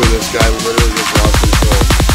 this guy literally just lost his soul.